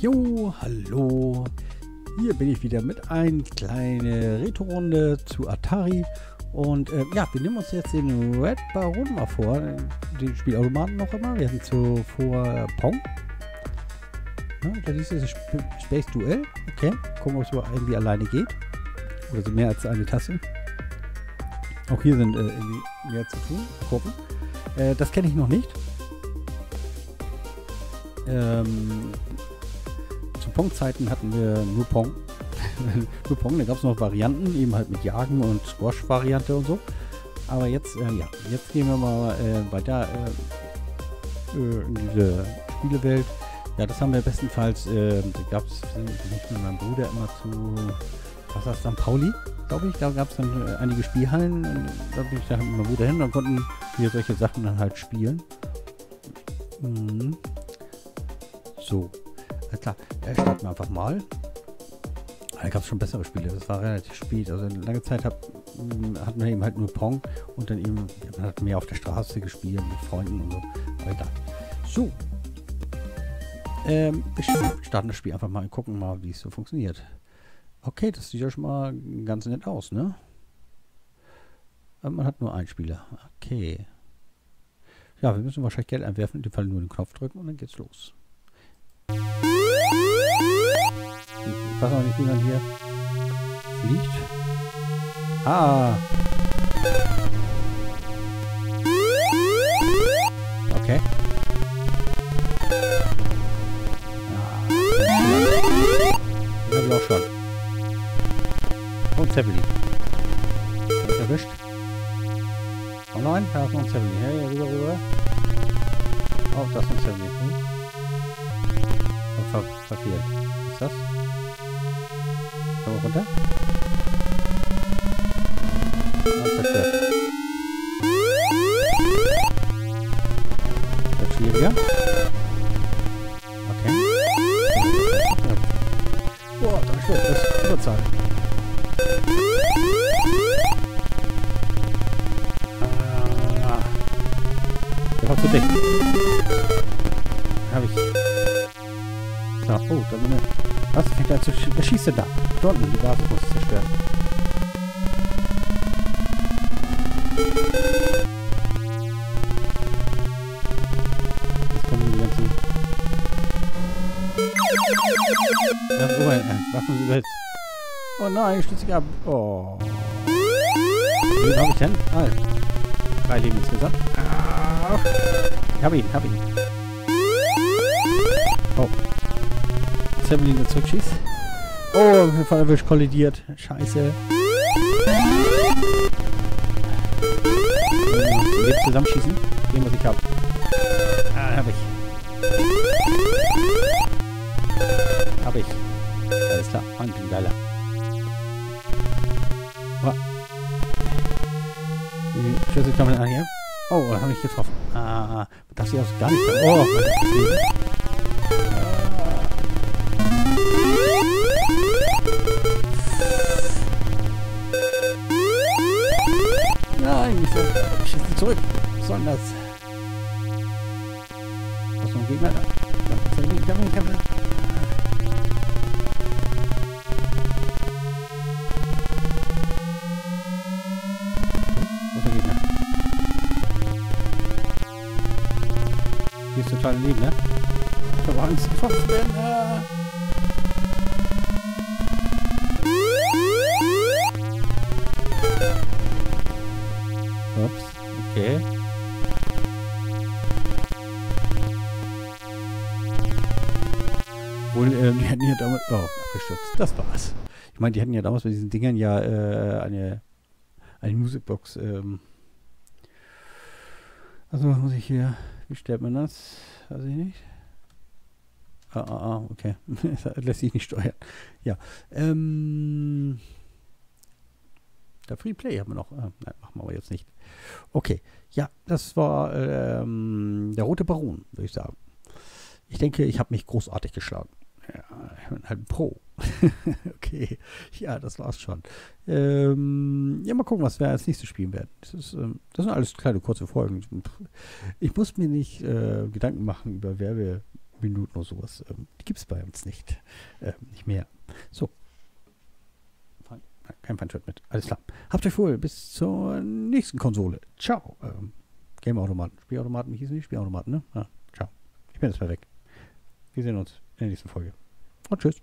Jo, hallo. Hier bin ich wieder mit einer kleinen Retro-Runde zu Atari. Und äh, ja, wir nehmen uns jetzt den Red Baron mal vor. Den Spielautomaten noch immer. Wir hatten zuvor Pong. Ja, da ist das Sp Space Duell. Okay, gucken, ob es irgendwie alleine geht. Oder so mehr als eine Tasse. Auch hier sind äh, irgendwie mehr zu tun. Gucken. Äh, das kenne ich noch nicht. Ähm, Pong-Zeiten hatten wir nur Pong. nur Pong, da gab es noch Varianten, eben halt mit Jagen und Squash-Variante und so. Aber jetzt, äh, ja, jetzt gehen wir mal äh, weiter äh, äh in diese Spielewelt. Ja, das haben wir bestenfalls, äh, da gab es nicht mit meinem Bruder immer zu, was war das, St. Pauli, glaube ich. Da gab es dann äh, einige Spielhallen. Da bin ich da mit meinem Bruder hin und konnten wir solche Sachen dann halt spielen. Mhm. So, alles klar. Ja, starten wir einfach mal. Da gab es schon bessere Spiele. Das war relativ spät. Also lange Zeit hab, hatten wir eben halt nur Pong und dann eben, hat mehr auf der Straße gespielt mit Freunden und so. Aber. So. Ähm, wir starten das Spiel einfach mal und gucken mal, wie es so funktioniert. Okay, das sieht ja schon mal ganz nett aus, ne? Aber man hat nur einen Spieler. Okay. Ja, wir müssen wahrscheinlich Geld einwerfen, in dem Fall nur den Knopf drücken und dann geht's los. Ich weiß noch nicht, wie man hier fliegt. Ah. Okay. Ah, ich auch. Und Zeppelin. Erwischt. Oh nein, da ist noch ein Zeppelin. Hey, rüber, rüber. Oh, das ist ein Zeppelin. Hm? Ver verfehlt. Was ist das? Kommen wir runter? Ah, zerstört. Wird schwieriger. Okay. Boah, da steht das Überzahl. Ah. Der war zu dick. Habe ich. So, oh, da sind wir. Was? Fängt er zu schießen? Wer schießt denn da? Dort die Basis muss zerstören. Jetzt kommen die ganzen... Das ist Oberhand. Waffen sind überhitzt. Oh nein, stütze ich ab. Oh. Wie habe ich denn? Ah, drei Leben insgesamt. Ah. Ich hab ihn, hab ihn. Oh. Zeppelin der zurückschießt. Oh, mir voll erwischt, kollidiert. Scheiße. Jetzt zusammenschießen. Den muss ich haben. Ah, hab ich. Hab ich. Alles klar. Ein geiler. Oh. Die Schüsse kommen an hier. Oh, habe ich getroffen. Ah, darf sie auch gar nicht. Oh, Ich soll schießen zurück. Was soll das? Was noch Gegner da? Kämpfen, kämpfen, kämpfen. Was ist Gegner? Hier ist total Leben, ne? Ich habe Angst, getroffen zu werden. Ups, okay. Wohl, ähm, die hatten ja damals... Oh, abgestürzt. Das war's. Ich meine, die hatten ja damals bei diesen Dingern ja äh, eine, eine Musicbox. Ähm. Also, was muss ich hier... Wie stellt man das? Weiß ich nicht. Ah, ah, ah, okay. das lässt sich nicht steuern. Ja. Ähm... Der Free Play haben wir noch. Ah, nein, machen wir jetzt nicht. Okay. Ja, das war ähm, der rote Baron, würde ich sagen. Ich denke, ich habe mich großartig geschlagen. Ja, ich bin halt ein Pro. okay. Ja, das war's schon. Ähm, ja, mal gucken, was wir als nächstes spielen werden. Das, ist, ähm, das sind alles kleine, kurze Folgen. Ich muss mir nicht äh, Gedanken machen über wer wir Minuten oder sowas. Ähm, die gibt es bei uns nicht. Ähm, nicht mehr. So. Kein Feinschritt mit. Alles klar. Habt euch wohl. Bis zur nächsten Konsole. Ciao. Ähm, Game-Automaten. Spielautomaten, hießen die? Spielautomaten, ne? Ah, ciao. Ich bin jetzt mal weg. Wir sehen uns in der nächsten Folge. Und tschüss.